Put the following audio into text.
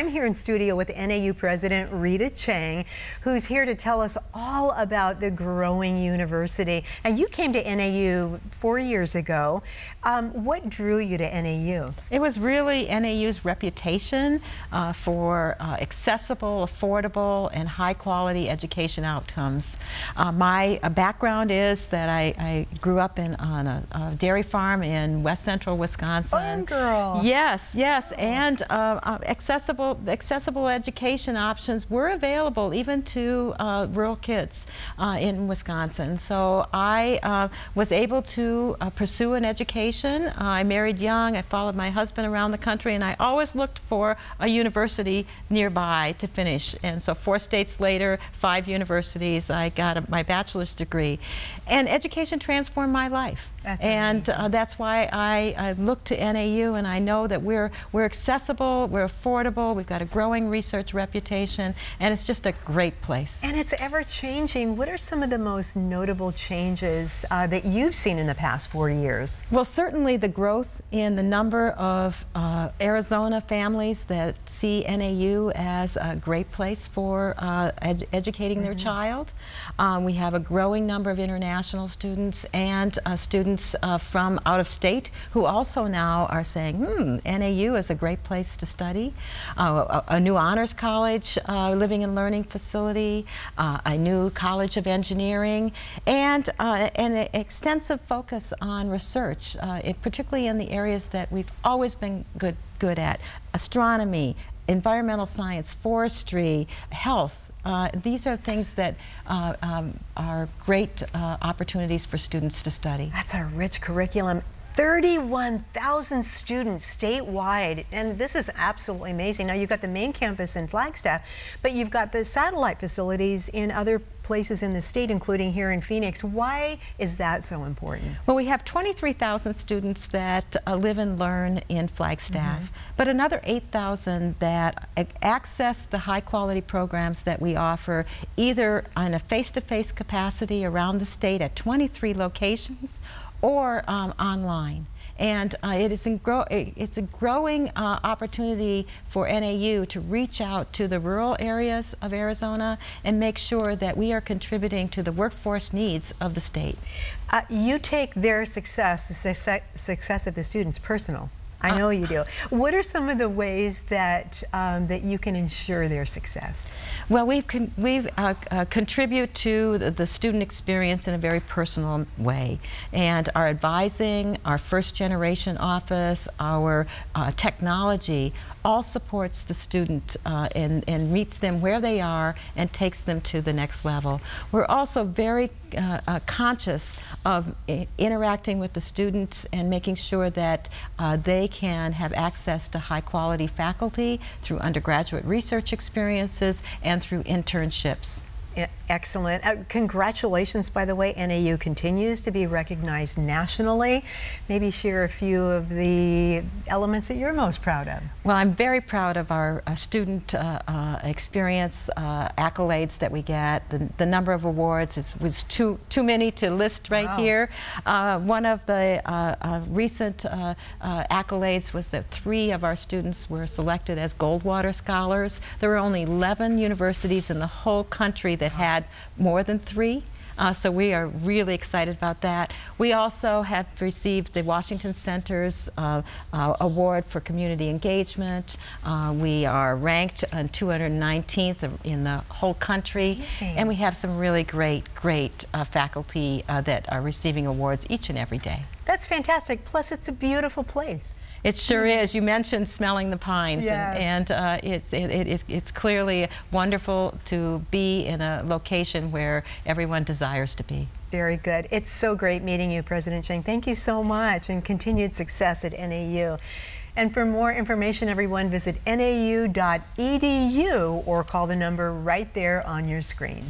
I'm here in studio with NAU President Rita Cheng, who's here to tell us all about the growing university. And you came to NAU four years ago. Um, what drew you to NAU? It was really NAU's reputation uh, for uh, accessible, affordable, and high quality education outcomes. Uh, my uh, background is that I, I, grew up in, on a, a, dairy farm in west central Wisconsin. Farm girl. Yes, yes. And uh, uh, accessible, accessible education options were available even to uh, rural kids uh, in Wisconsin. So I uh, was able to uh, pursue an education. I married young. I followed my husband around the country, and I always looked for a university nearby to finish. And so four states later, five universities, I got a, my bachelor's degree. And education transformed my life. That's and uh, that's why I, I, look to NAU and I know that we're, we're accessible, we're affordable, we've got a growing research reputation, and it's just a great place. And it's ever changing. What are some of the most notable changes uh, that you've seen in the past four years? Well, certainly the growth in the number of uh, Arizona families that see NAU as a great place for uh, ed educating mm -hmm. their mm-hmm. child. Um, we have a growing number of international students and uh, students uh, from out of state who also now are saying, hmm, NAU is a great place to study. A, a, new honors college, uh, living and learning facility, uh, a new college of engineering, and uh, an extensive focus on research, uh, particularly in the areas that we've always been good, good at, astronomy, environmental science, forestry, health, uh, these are things that uh, um, are great uh, opportunities for students to study. That's a rich curriculum. 31,000 students statewide, and this is absolutely amazing. Now, you've got the main campus in Flagstaff, but you've got the satellite facilities in other places in the state, including here in Phoenix. Why is that so important? Well, we have 23,000 students that uh, live and learn in Flagstaff, mm -hmm. but another 8,000 that access the high quality programs that we offer either on a face-to-face -face capacity around the state at 23 locations or um, online. And uh, it is it's a growing uh, opportunity for NAU to reach out to the rural areas of Arizona and make sure that we are contributing to the workforce needs of the state. Uh, you take their success, the success, success of the students, personal. I know you do. What are some of the ways that um, that you can ensure their success? Well, we con we uh, uh, contribute to the, the, student experience in a very personal way, and our advising, our first generation office, our uh, technology all supports the student uh, and, and meets them where they are and takes them to the next level. We're also very uh, uh, conscious of interacting with the students and making sure that uh, they can have access to high quality faculty through undergraduate research experiences and through internships. Excellent. Uh, congratulations, by the way. NAU continues to be recognized nationally. Maybe share a few of the elements that you're most proud of. Well, I'm very proud of our uh, student uh, uh experience uh, accolades that we get. The, the number of awards is, was too too many to list right wow. here. Uh, one of the recent accolades was that three of our students were selected as Goldwater Scholars. There were only 11 universities in the whole country that had had more than three. Uh, so we are really excited about that. We also have received the Washington Center's uh, uh, Award for Community Engagement. Uh, we are ranked on 219th in the whole country. Amazing. And we have some really great, great uh, faculty uh, that are receiving awards each and every day. That's fantastic. Plus, it's a beautiful place. It sure is. You mentioned smelling the pines, yes. and, and uh, it's, it, it, it's clearly wonderful to be in a location where everyone desires to be. Very good. It's so great meeting you, President Cheng. Thank you so much, and continued success at NAU. And for more information, everyone, visit nau.edu or call the number right there on your screen.